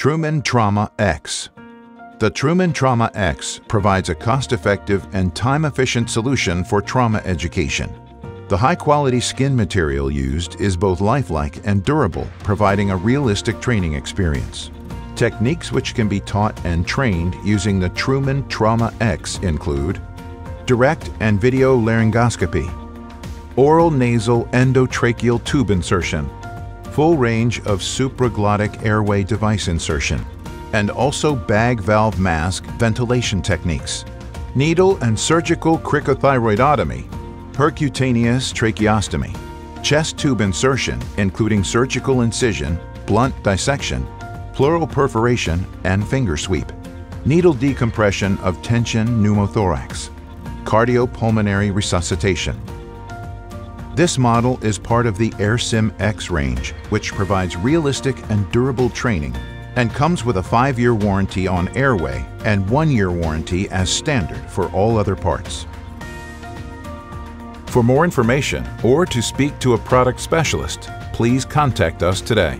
TruMan Trauma X. The TruMan Trauma X provides a cost-effective and time-efficient solution for trauma education. The high-quality skin material used is both lifelike and durable, providing a realistic training experience. Techniques which can be taught and trained using the TruMan Trauma X include direct and video laryngoscopy, oral nasal endotracheal tube insertion, full range of supraglottic airway device insertion, and also bag valve mask ventilation techniques. Needle and surgical cricothyroidotomy, percutaneous tracheostomy, chest tube insertion including surgical incision, blunt dissection, pleural perforation, and finger sweep, needle decompression of tension pneumothorax, cardiopulmonary resuscitation, this model is part of the AirSim X range, which provides realistic and durable training and comes with a 5-year warranty on airway and 1-year warranty as standard for all other parts. For more information or to speak to a product specialist, please contact us today.